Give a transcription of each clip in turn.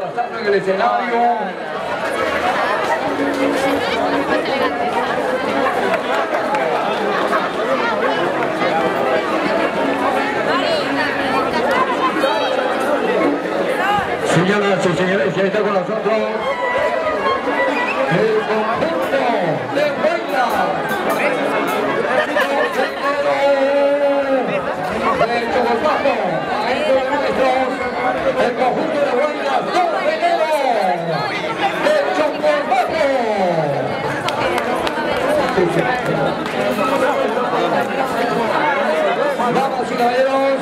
pasando en el escenario. Señoras y señores, ya está con nosotros el conjunto de maestros, el conjunto de Huayla, 2 de enero, del Chocospajo. Vamos y caballeros.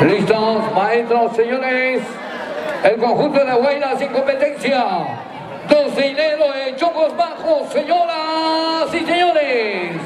Listos, maestros, señores. El conjunto de Huayla sin competencia. 2 de enero de Chongos Bajos, señoras y señores.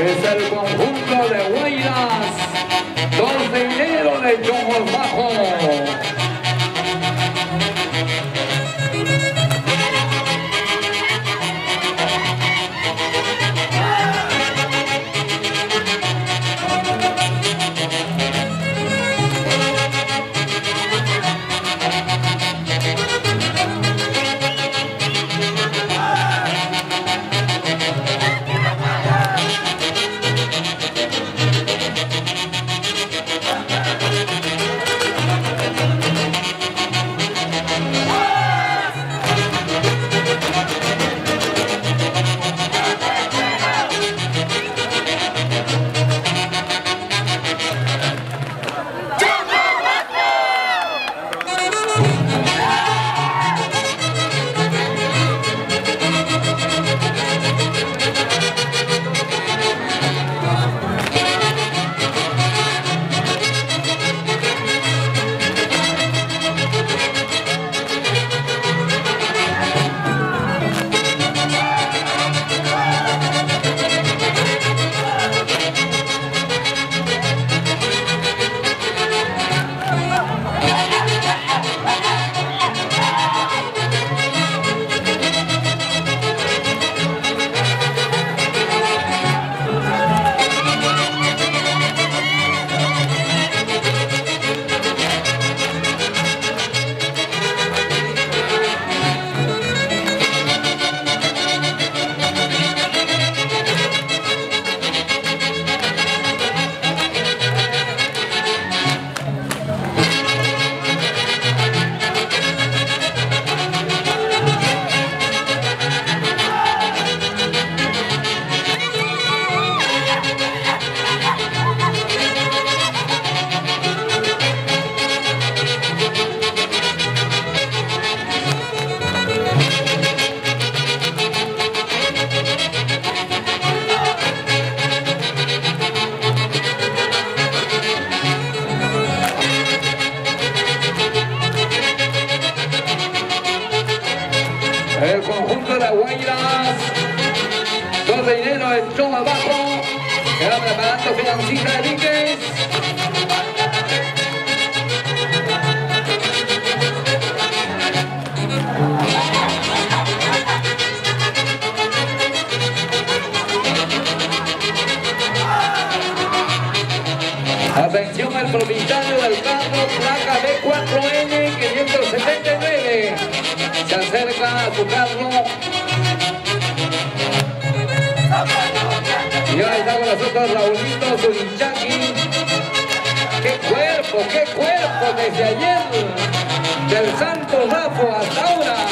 Eres el Se acerca a su carro. Y ahí está con nosotros Raulito Zurinchaki. ¡Qué cuerpo, qué cuerpo desde ayer! Del Santo Rafo hasta ahora.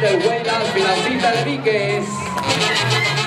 Del Huelas Financita de Víquez.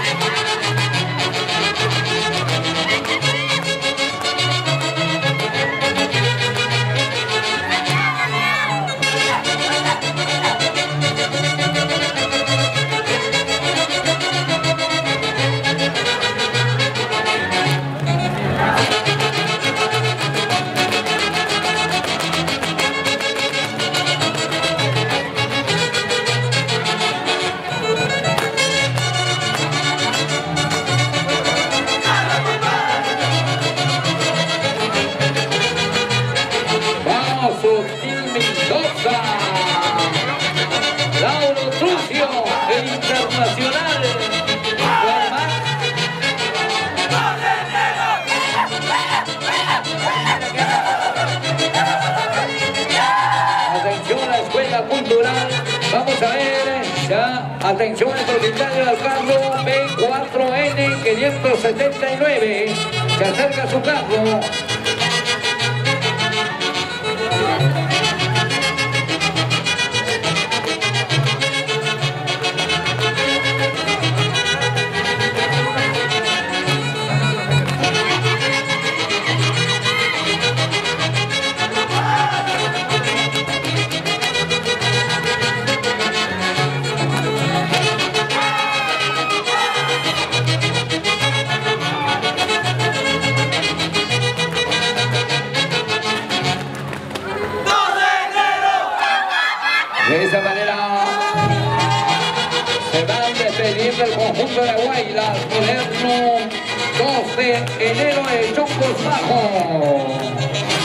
Atención al propietario del carro B4N 579. Se acerca su carro. De esa manera se van despediendo el conjunto de Guaylas, moderno 12 de enero de Chocos Bajos.